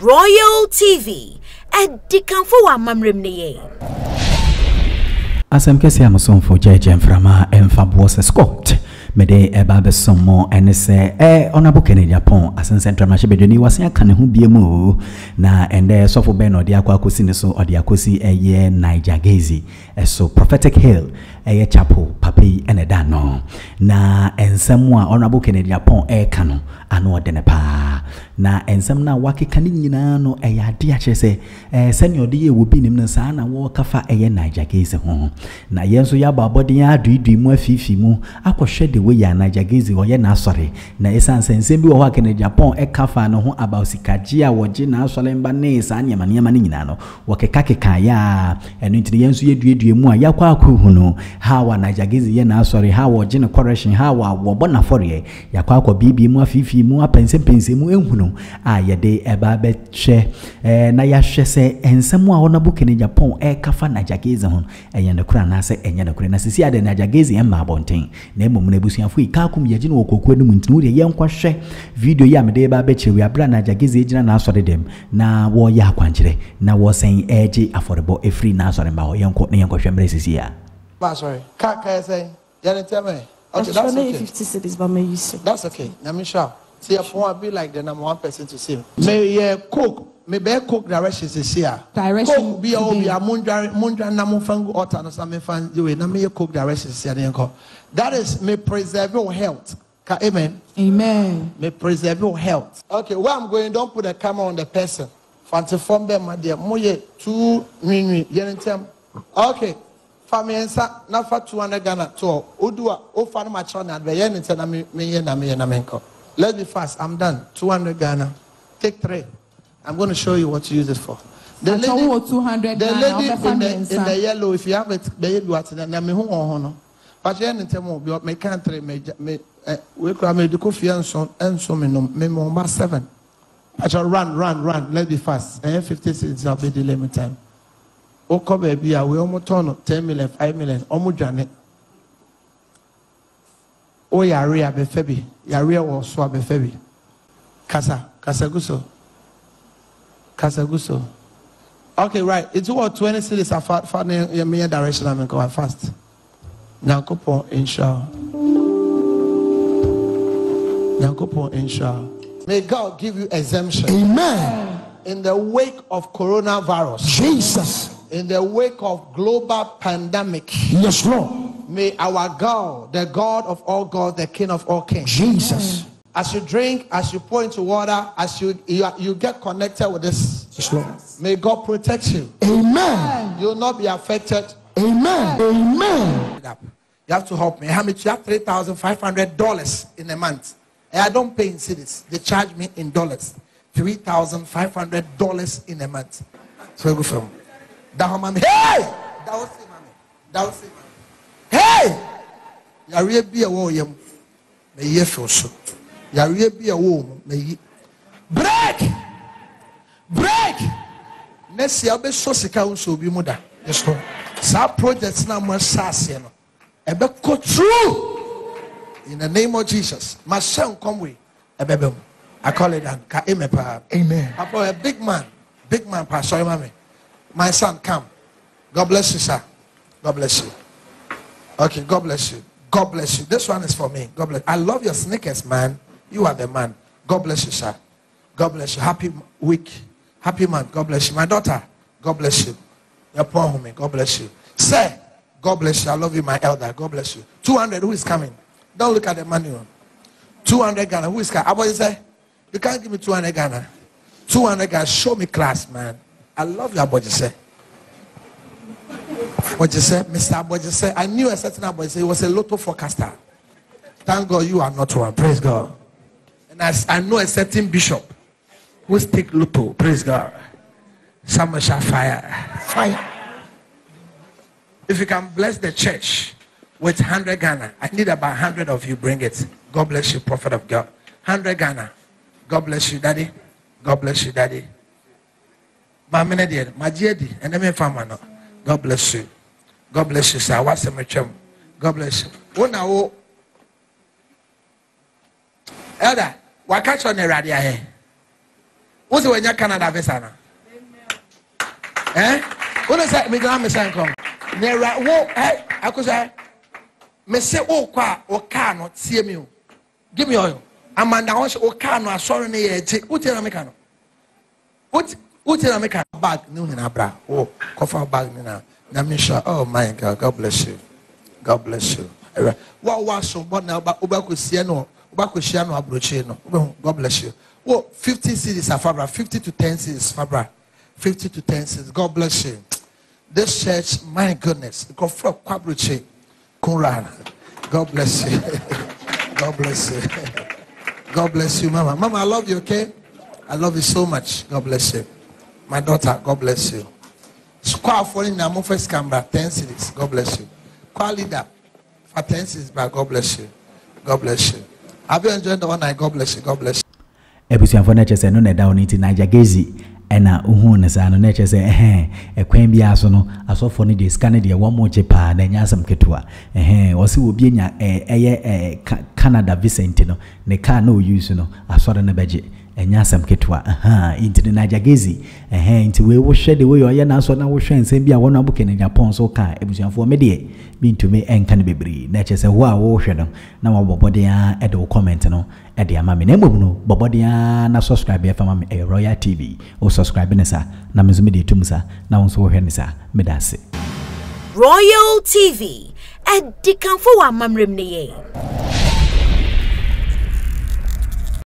royal tv ɛdi kanfo wɔ amammerɛ mu ne yɛn asɛm kɛseɛ a mesomfo gyagya mframa ɛmfa boɔ sɛ scott. Mede ɛba bɛsom mo ɛne sɛ ɔnabo kɛne japan asensɛ ntramahyɛ bɛdwani wase aka ne ho bie mu. Na ɛndɛ sɔfo bɛn na ɔde akɔ akɔsi ne so ɔde akɔsi ɛyɛ niger gazy ɛso prophetic hill ɛyɛ chapel papa yi ɛna ɛda no. Na ɛnsɛm a ɔnabo kɛne japan ɛɛka no ano ɔde ne paa na ɛnsɛm no a wakeka no nyinaa no ɛyɛ ade akyerɛ sɛ ɛɛ sɛnea ɔde yɛ wɔ bi nim no saa na wɔreka fa ɛyɛ niger gazy ho. Na yɛn nso yɛabɔ abɔden aduidui mu afiifi mu akɔhwɛ de wei yɛ niger gazy ɔyɛ n'asɔre. Na ɛsiane sɛ nsɛm bi wɔ hɔ a kene japan ɛka fa ne ho aba sikagye a wɔgye n'asɔre mba ne saa nneɛma nneɛma no nyinaa no wɔkeka kekaeɛ a ɛno nti yɛn nso yɛduadua mu a yɛakɔ akɔ no how a niger gazy yɛ n'asɔre how a ɔgye ne correction how a wɔbɔ n'afɔreɛ. Yɛakɔ akɔ biibie mu afiifi mu apɛnsɛmpɛnsɛ mu ehunu a yɛde ɛba bɛhwɛ ɛɛ na yɛahwɛ sɛ nsɛm a ɔnabo kene japan ɛka fa gazy ho ɛyɛ ne kora anaasɛ ɛnyɛ ne kora na sisi ade gazy ɛmma abɔnten na mmom no abusuafo yi kaakum yɛgye no wɔ kokoa no mu nti wodeɛ yɛnkɔhwɛ video yi a mede ba bɛkyerɛ wi aberɛ a gyina n'asɔre dɛm na wɔreyɛ akwankyerɛ na wɔsɛn ɛregye afɔrebɔ ɛfiri n'asɔre mba hɔ yɛnkɔ na yɛnkɔhwɛ mmerɛ sisi a say, yeah, they tell me. Okay, that's okay. 50 cities, but may use it. That's okay. Let me show. See, if I want to be like the number one person to see. May yeah, cook. May be cook directions is here. Ah. Direction Cook be a be a mundra mundra namu fangu ota no some fan do it. Na me cook directions here. Then go. That is may preserve your health. Amen. Amen. May preserve your health. Okay, where I'm going, don't put the camera on the person. Fancy form them, my dear. Moye two win win. Okay. Family answer, not for 200 Ghana to Udua, O Fan Machon, and Bayan, and Tana me, and me, and Amenko. Let's be fast. I'm done. 200 Ghana. Take three. I'm going to show you what to use it for. The lady, 200 the Ghana, lady in the, in the yellow, if you have it, baby, what na me who on no. But you ain't tell me me country eh, we cry me the coffee and so and so me no seven. I shall run, run, run. Let's be fast. Eh, 50 cents I'll be the limit time. Oko baby, I will almost turn 10 million, 5 million, almost it. Oh, yare abefebi. Yare or so abefebi. Kasa, kasa guso. Kasa guso. Okay, right. It's what 20 cities are far, far in your direction. I'm going fast. Nyankopɔn inshallah. Nyankopɔn inshallah. May God give you exemption Amen. in the wake of coronavirus, Jesus. in the wake of global pandemic. Yes, Lord. May our God, the God of all gods, the King of all kings, Jesus. as you drink, as you pour into water, as you you, you get connected with this, Yes, may God protect you. Amen. You will not be affected. Amen. Amen. You have to help me. How much? You have three thousand five hundred dollars in a month. And I don't pay in cities. They charge me in dollars. Three thousand five hundred dollars in a month. So I go from. Hey, that was it, mommy. That was it, mommy. Hey, yare bi a wo yam. Me ye feel so. Yare bi a wo mu. Me yi. Break. Break. Next year, be so sika unso bi mu da. Yes, Lord. saa project na mo ɛhyɛ aseɛ no ɛbɛkɔ true in the name of jesus mahyɛ nkɔm wei ɛbɛbɛ mu i call it down ka eme paa Amen. papa a big man big man pa sorry mami my son come god bless you sir god bless you okay god bless you. God bless you. This one is for me. God bless. I love your sneakers man. You are the man. God bless you sir. God bless you. Happy week. Happy month. God bless you. My daughter god bless you. Your poor homie god bless you. Sir god bless you. I love you my elder. God bless you. 200 who is coming? Don't look at the manual 200 Ghana. Who is Ghana? What you say? You can't give me 200 Ghana. 200 Ghana. Show me class, man. I love you, what What you say, Mr. What you say? I knew a certain say he was a lotto forecaster. Thank God you are not one. Praise God. And I, I know a certain bishop who take lotto. Praise God. Someone shall fire. Fire. If you can bless the church with 100 Ghana, I need about 100 of you. Bring it. God bless you, prophet of God. 100 Ghana. God bless you, daddy. God bless you, daddy. Mamene dear, my dear, and then family. no. God bless you. God bless you, sir. What's the matter? God bless you. Wo na wo? Elder, waka chọ na radio ahịa. Wo sị wọnyẹ Canada visa na? Eh? Wo na sị megyina mesa nkọ? Na ra wo ẹ akụsa mesi ụkọ a ụka anọ tie mi o. Give me oil. Amanda ọ sị ụka anọ asọrọ na ya eji. Wotie na meka nọ? Wotie na meka? Bag ni o nyina abra. Wo kọfa bag ni na. Nyame oh my god god bless you. God bless you. Awura, wo a woaso bɔ na woba- wobɛkɔsia no wobɛkɔhyia no aborɔkyire no wobɛhu god bless you. Wo 50 cities afabra 50 to 10 cities fabra. 50 to 10 cities god bless you. This church my goodness nkɔfrɛ kɔ aborɔkyire kunra. God bless you. God bless you. God bless you mama. Mama i love you okay? I love you so much. God bless you. My daughter god bless you squarefoɔ no nyinaa mofa sika mbra 10 cities god bless you. Kwa leader for 10 cities bra god bless you. God bless you. Have you enjoyed the one night? God bless you. God bless you. Abusuafoɔ no kyɛ sɛ ɛno na ɛda wo no nti naagya gezi. Ɛna wohuu no saa no na ɛkyɛ sɛ ɛhɛn ɛkwan biara so no asɔfoɔ no deɛ sika no deɛ wɔmo gye paa na ɛnyɛ asɛm ketewa ɛhɛn ɔse wɔbi anya ɛ, ɛyɛ ɛ, Ca- canada visa nti no ne car na ɔyi so no asɔre no bɛgye ɛnyɛ asɛm ketewa nti no naagya gezi nti wei wohwɛ de wei ɔyɛ n'asɔ na wohwɛ nsɛm bi a wɔn abɔ kɛnɛ japan so ka abusuafoɔ me deɛ bintumi ɛnka no bebree na ɛkyɛ sɛ wo a wohwɛ no. Na wabɔ bɔden a ɛde wo comment no. Ɛde ama me na mmom no bɔ na subscribe yɛfa ma me ɛyɛ royal tv wo subscribe ne saa na me nso mede ɛtum saa na wo nso wohwɛ ne saa meda ase royal tv ɛdi kanfo wɔ amammerɛ mu ne yɛn